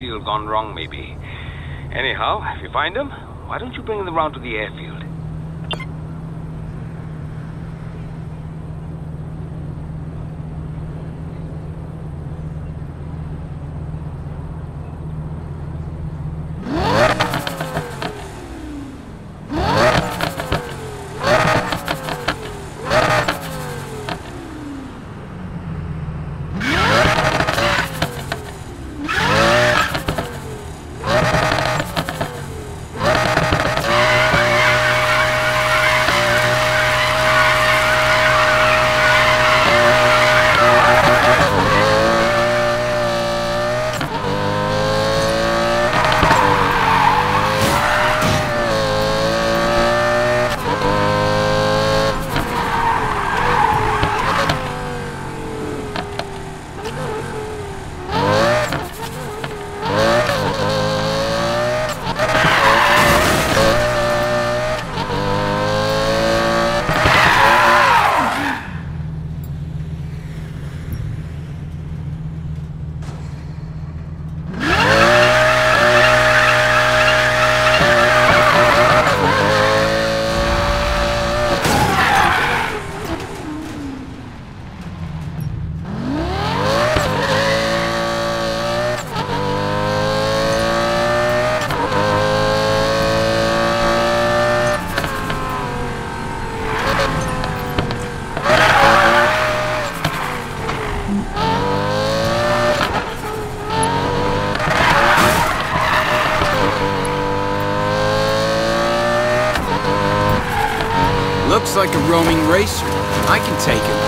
airfield gone wrong, maybe. Anyhow, if you find them, why don't you bring them round to the airfield? Looks like a roaming racer. I can take him.